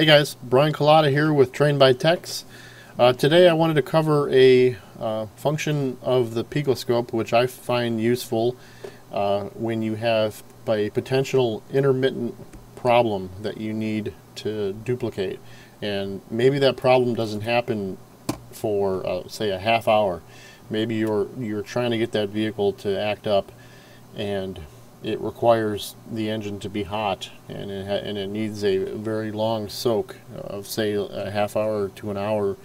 Hey guys, Brian Collada here with Trained by Techs. Uh, today I wanted to cover a uh, function of the picoscope which I find useful uh, when you have a potential intermittent problem that you need to duplicate. And maybe that problem doesn't happen for uh, say a half hour. Maybe you're you're trying to get that vehicle to act up and it requires the engine to be hot and it, and it needs a very long soak of say a half hour to an hour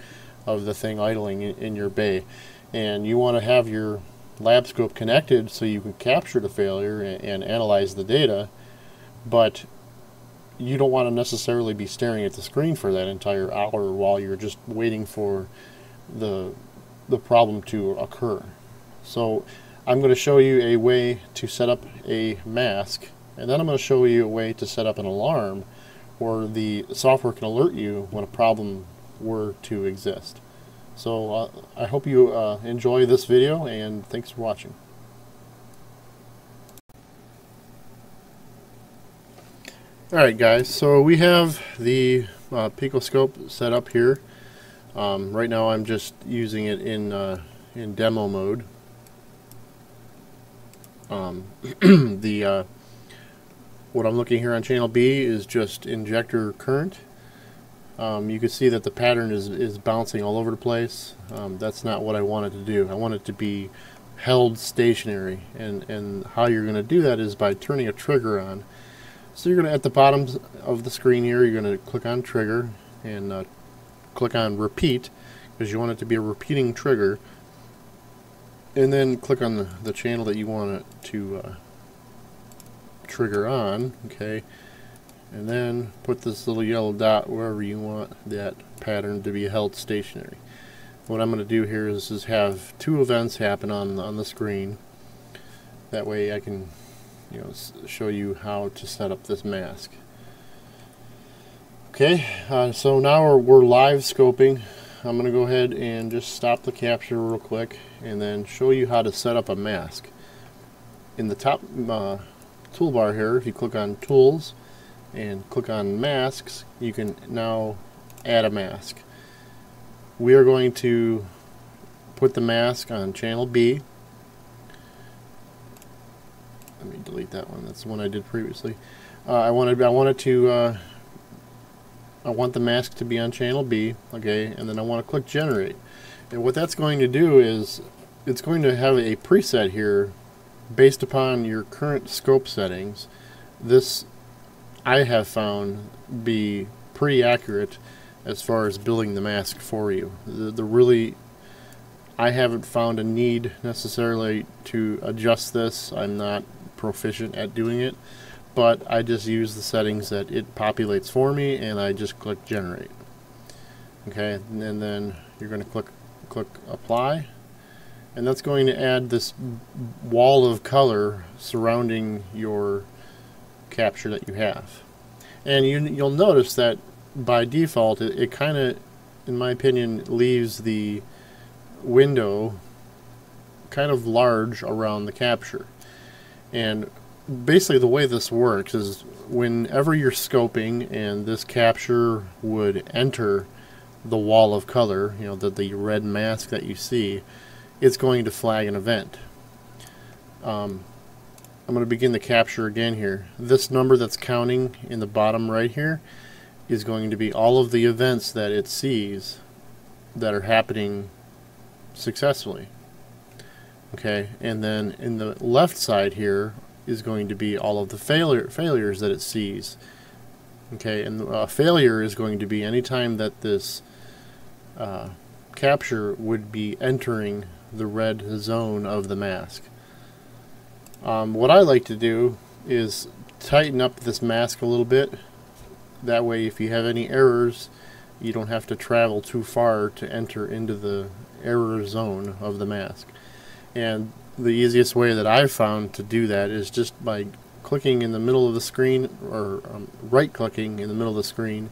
of the thing idling in, in your bay. And you want to have your lab scope connected so you can capture the failure and, and analyze the data but you don't want to necessarily be staring at the screen for that entire hour while you're just waiting for the the problem to occur. So I'm going to show you a way to set up a mask and then I'm going to show you a way to set up an alarm where the software can alert you when a problem were to exist. So uh, I hope you uh, enjoy this video and thanks for watching. Alright guys, so we have the uh, Picoscope set up here. Um, right now I'm just using it in, uh, in demo mode um, the uh, what I'm looking here on channel B is just injector current. Um, you can see that the pattern is, is bouncing all over the place. Um, that's not what I wanted to do. I want it to be held stationary and, and how you're going to do that is by turning a trigger on. So you're going to, at the bottom of the screen here, you're going to click on trigger and uh, click on repeat because you want it to be a repeating trigger and then click on the, the channel that you want it to uh, trigger on okay? And then put this little yellow dot wherever you want that pattern to be held stationary. What I'm going to do here is, is have two events happen on on the screen. That way I can you know show you how to set up this mask. Okay uh, so now we're, we're live scoping I'm going to go ahead and just stop the capture real quick and then show you how to set up a mask. In the top uh, toolbar here, if you click on Tools and click on Masks, you can now add a mask. We are going to put the mask on channel B. Let me delete that one. That's the one I did previously. Uh, I wanted I wanted to uh, I want the mask to be on channel B, okay, and then I want to click generate. And what that's going to do is it's going to have a preset here based upon your current scope settings. This I have found be pretty accurate as far as building the mask for you. The, the really I haven't found a need necessarily to adjust this. I'm not proficient at doing it but I just use the settings that it populates for me and I just click generate. Okay and then you're going to click click apply. And that's going to add this wall of color surrounding your capture that you have. And you, you'll notice that by default it, it kind of in my opinion leaves the window kind of large around the capture. And basically the way this works is whenever you're scoping and this capture would enter the wall of color, you know, the, the red mask that you see, it's going to flag an event. Um, I'm going to begin the capture again here. This number that's counting in the bottom right here is going to be all of the events that it sees that are happening successfully. Okay, and then in the left side here is going to be all of the failure failures that it sees. Okay, and a failure is going to be anytime that this uh, capture would be entering the red zone of the mask. Um, what I like to do is tighten up this mask a little bit. That way if you have any errors, you don't have to travel too far to enter into the error zone of the mask. And the easiest way that I've found to do that is just by clicking in the middle of the screen or um, right clicking in the middle of the screen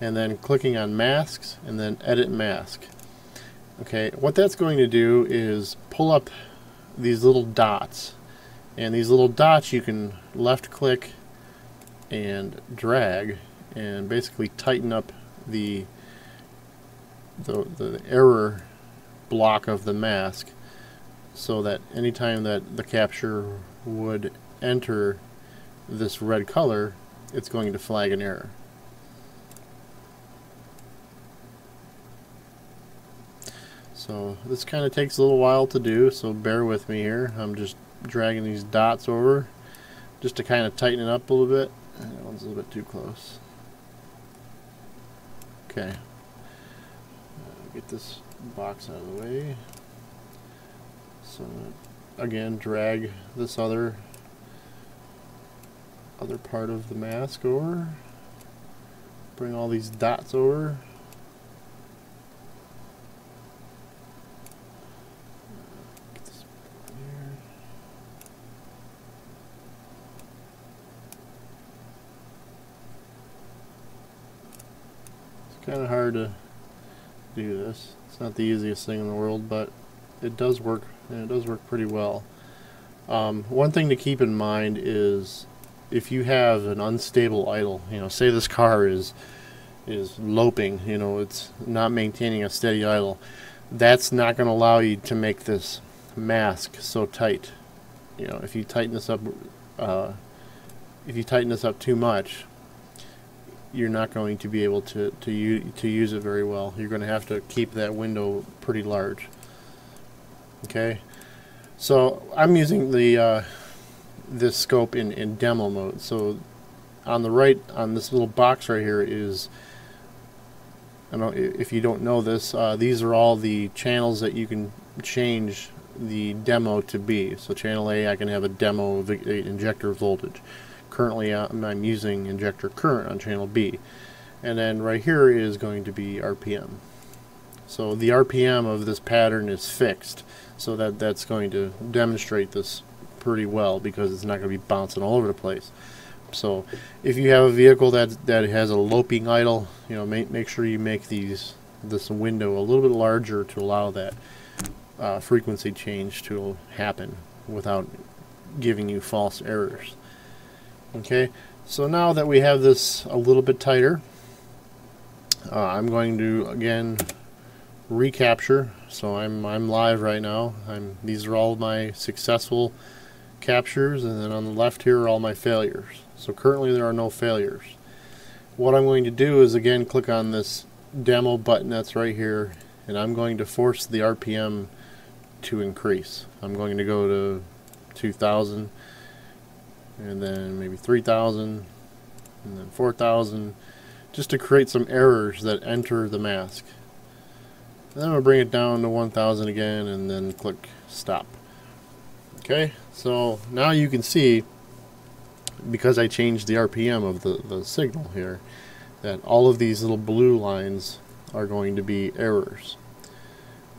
and then clicking on masks and then edit mask. Okay what that's going to do is pull up these little dots. And these little dots you can left click and drag and basically tighten up the the, the error block of the mask so that anytime that the capture would enter this red color it's going to flag an error. So this kind of takes a little while to do, so bear with me here. I'm just dragging these dots over just to kind of tighten it up a little bit. That one's a little bit too close. Okay. Uh, get this box out of the way. So again, drag this other other part of the mask over. Bring all these dots over. It's kind of hard to do this. It's not the easiest thing in the world, but it does work, and it does work pretty well. Um, one thing to keep in mind is if you have an unstable idle, you know, say this car is is loping, you know, it's not maintaining a steady idle, that's not going to allow you to make this mask so tight. You know, if you tighten this up, uh, if you tighten this up too much, you're not going to be able to to, to use it very well. You're going to have to keep that window pretty large. Okay, so I'm using the uh, this scope in, in demo mode. So on the right, on this little box right here is, I don't if you don't know this, uh, these are all the channels that you can change the demo to be. So channel A, I can have a demo injector voltage. Currently, uh, I'm using injector current on channel B. And then right here is going to be RPM. So the RPM of this pattern is fixed. So that that's going to demonstrate this pretty well because it's not going to be bouncing all over the place. So if you have a vehicle that that has a loping idle, you know, make make sure you make these this window a little bit larger to allow that uh, frequency change to happen without giving you false errors. Okay, so now that we have this a little bit tighter, uh, I'm going to again recapture. So I'm I'm live right now. I'm these are all my successful captures and then on the left here are all my failures. So currently there are no failures. What I'm going to do is again click on this demo button that's right here and I'm going to force the RPM to increase. I'm going to go to 2000 and then maybe 3000 and then 4000 just to create some errors that enter the mask. And then I'm going to bring it down to 1000 again and then click stop. Okay, so now you can see, because I changed the RPM of the, the signal here, that all of these little blue lines are going to be errors.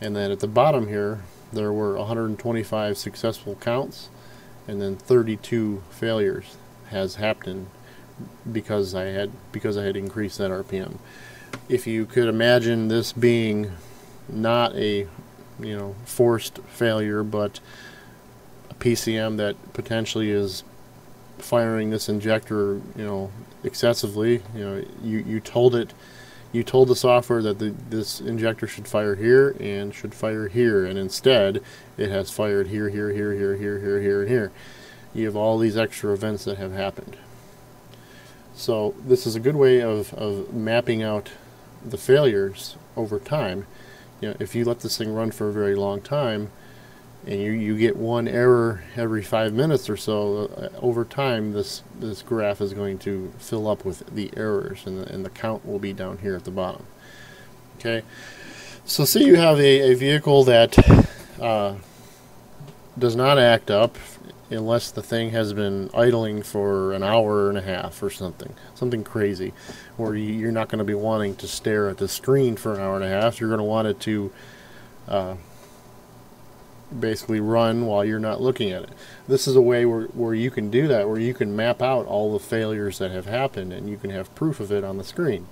And then at the bottom here, there were 125 successful counts, and then 32 failures has happened because I had because I had increased that RPM. If you could imagine this being not a you know forced failure, but a PCM that potentially is firing this injector, you know, excessively. You know, you, you told it, you told the software that the, this injector should fire here and should fire here, and instead it has fired here, here, here, here, here, here, here, and here. You have all these extra events that have happened. So this is a good way of, of mapping out the failures over time. You know, if you let this thing run for a very long time, and you, you get one error every five minutes or so, uh, over time this this graph is going to fill up with the errors and the, and the count will be down here at the bottom. Okay, so say you have a, a vehicle that uh, does not act up unless the thing has been idling for an hour and a half or something, something crazy, where you, are not going to be wanting to stare at the screen for an hour and a half. You're going to want it to uh, basically run while you're not looking at it. This is a way where, where you can do that, where you can map out all the failures that have happened and you can have proof of it on the screen.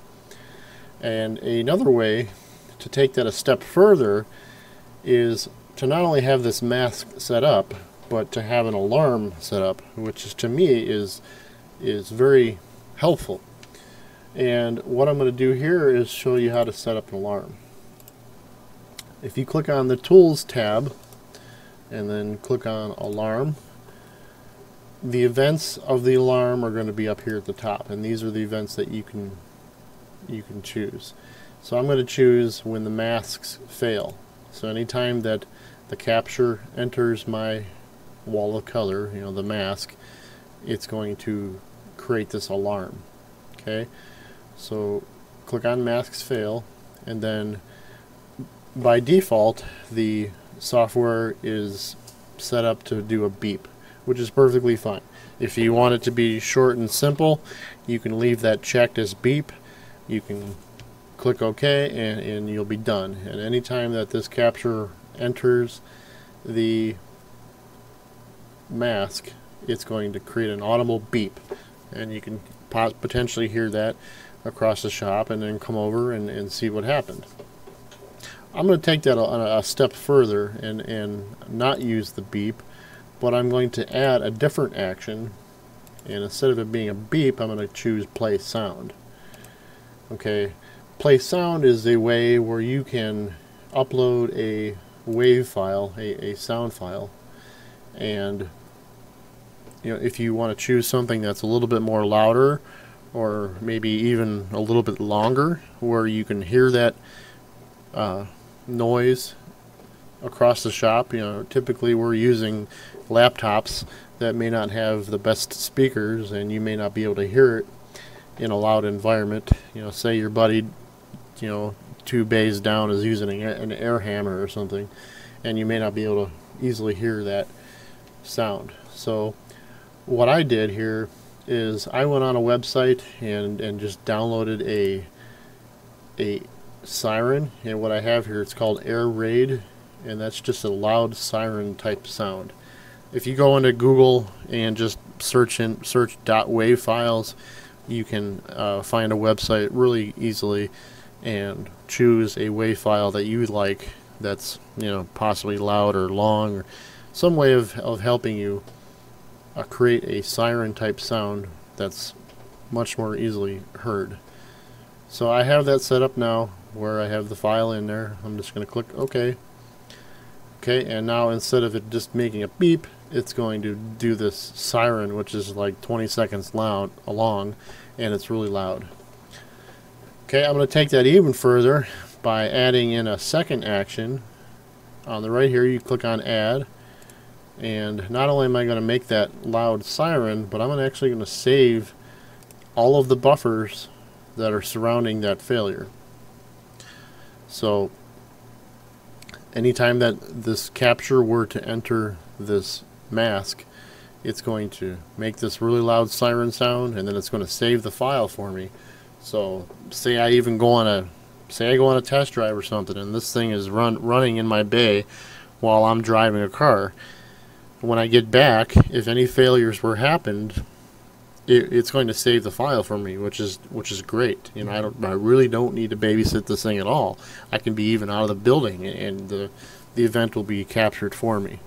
And another way to take that a step further is to not only have this mask set up, but to have an alarm set up, which is, to me is is very helpful. And what I'm going to do here is show you how to set up an alarm. If you click on the Tools tab and then click on Alarm, the events of the alarm are going to be up here at the top and these are the events that you can you can choose. So I'm going to choose when the masks fail. So anytime that the capture enters my wall of color, you know, the mask, it's going to create this alarm. Okay, so click on masks fail, and then by default, the software is set up to do a beep, which is perfectly fine. If you want it to be short and simple, you can leave that checked as beep. You can click OK and, and you'll be done. And anytime that this capture enters the mask, it's going to create an audible beep. And you can potentially hear that across the shop and then come over and, and see what happened. I'm going to take that a, a step further and, and not use the beep, but I'm going to add a different action. And instead of it being a beep, I'm going to choose play sound. Okay, play sound is a way where you can upload a wave file, a, a sound file, and you know if you want to choose something that's a little bit more louder or maybe even a little bit longer where you can hear that uh, noise across the shop you know typically we're using laptops that may not have the best speakers and you may not be able to hear it in a loud environment. You know say your buddy you know two bays down is using an air hammer or something and you may not be able to easily hear that sound so what I did here is I went on a website and, and just downloaded a a siren and what I have here it's called Air Raid and that's just a loud siren type sound. If you go into Google and just search in search .wav files you can uh, find a website really easily and choose a WAV file that you like that's you know possibly loud or long or some way of, of helping you uh, create a siren type sound that's much more easily heard. So I have that set up now where I have the file in there. I'm just going to click OK. Okay, and now instead of it just making a beep, it's going to do this siren, which is like 20 seconds loud along, and it's really loud. Okay, I'm going to take that even further by adding in a second action. On the right here, you click on Add, and not only am I going to make that loud siren, but I'm actually going to save all of the buffers that are surrounding that failure. So anytime that this capture were to enter this mask, it's going to make this really loud siren sound and then it's going to save the file for me. So say I even go on a say I go on a test drive or something and this thing is run running in my bay while I'm driving a car when I get back, if any failures were happened, it, it's going to save the file for me, which is which is great. You know, I don't, I really don't need to babysit this thing at all. I can be even out of the building, and the the event will be captured for me.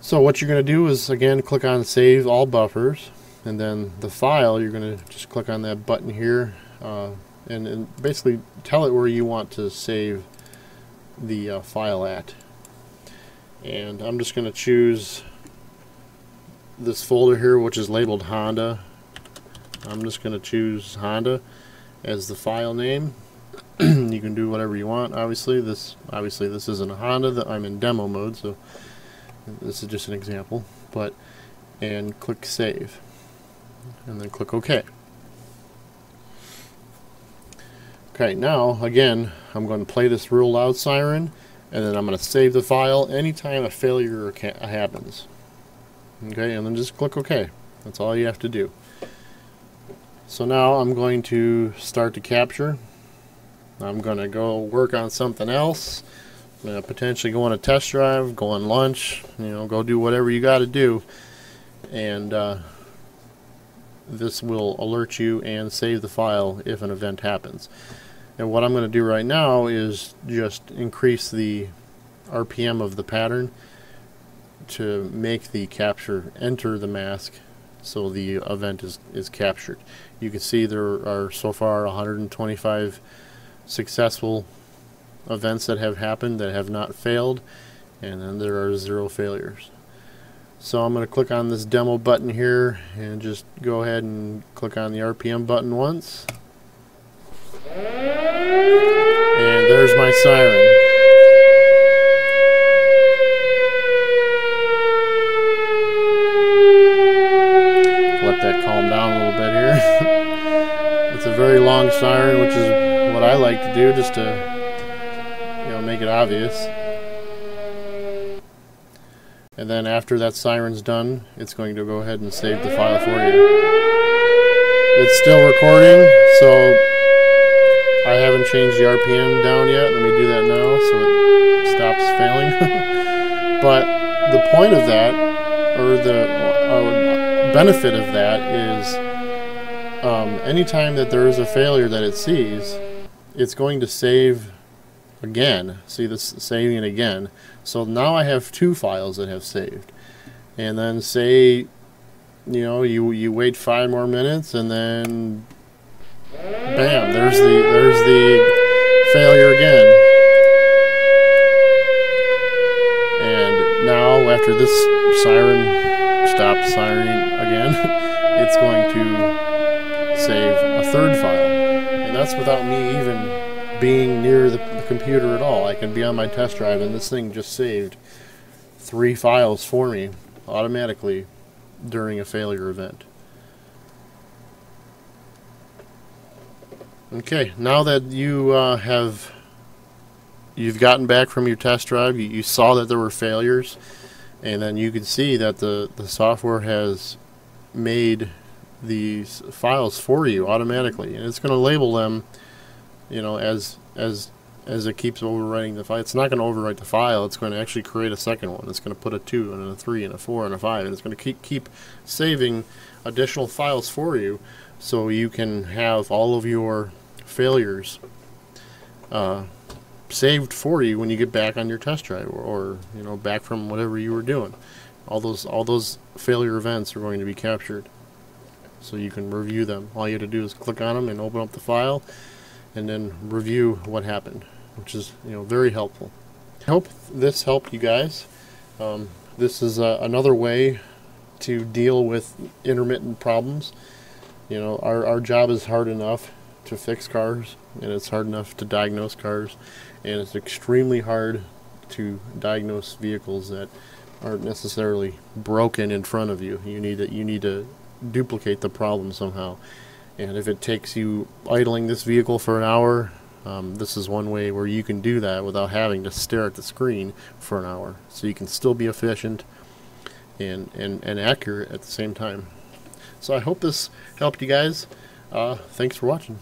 So what you're going to do is again click on Save All Buffers, and then the file you're going to just click on that button here, uh, and, and basically tell it where you want to save the uh, file at and I'm just going to choose this folder here which is labeled Honda. I'm just going to choose Honda as the file name. You can do whatever you want. Obviously this obviously this isn't a Honda. That I'm in demo mode so this is just an example. But and click save. And then click OK. Okay now again I'm going to play this real loud siren and then I'm going to save the file anytime a failure happens. Okay, and then just click OK. That's all you have to do. So now I'm going to start to capture. I'm going to go work on something else. I'm going to potentially go on a test drive, go on lunch, you know, go do whatever you got to do. And uh, this will alert you and save the file if an event happens. And what I'm going to do right now is just increase the RPM of the pattern to make the capture enter the mask so the event is, is captured. You can see there are so far 125 successful events that have happened that have not failed and then there are zero failures. So I'm going to click on this demo button here and just go ahead and click on the RPM button once. And there's my siren. Let that calm down a little bit here. it's a very long siren, which is what I like to do just to you know make it obvious. And then after that siren's done, it's going to go ahead and save the file for you. It's still recording, so I haven't changed the RPM down yet. Let me do that now so it stops failing. but the point of that, or the uh, benefit of that is um, anytime that there is a failure that it sees, it's going to save again. See this saving again. So now I have two files that have saved. And then say, you know, you you wait five more minutes and then bam, there's the there's the failure again. And now after this siren stops sirening again, it's going to save a third file. And that's without me even being near the, computer at all. I can be on my test drive and this thing just saved three files for me automatically during a failure event. Okay, now that you uh, have you've gotten back from your test drive, you, you saw that there were failures, and then you can see that the, the software has made these files for you automatically, and it's going to label them you know, as as as it keeps overwriting the file. It's not going to overwrite the file. It's going to actually create a second one. It's going to put a 2 and a 3 and a 4 and a 5. And it's going to keep, keep saving additional files for you so you can have all of your failures uh, saved for you when you get back on your test drive or, or, you know back from whatever you were doing. All those all those failure events are going to be captured so you can review them. All you have to do is click on them and open up the file and then review what happened, which is you know very helpful. I hope this helped you guys. Um, this is uh, another way to deal with intermittent problems. You know, our, our job is hard enough to fix cars, and it's hard enough to diagnose cars, and it's extremely hard to diagnose vehicles that aren't necessarily broken in front of you. You need to, you need to duplicate the problem somehow. And if it takes you idling this vehicle for an hour, um, this is one way where you can do that without having to stare at the screen for an hour. So you can still be efficient and, and, and accurate at the same time. So I hope this helped you guys. Uh, thanks for watching.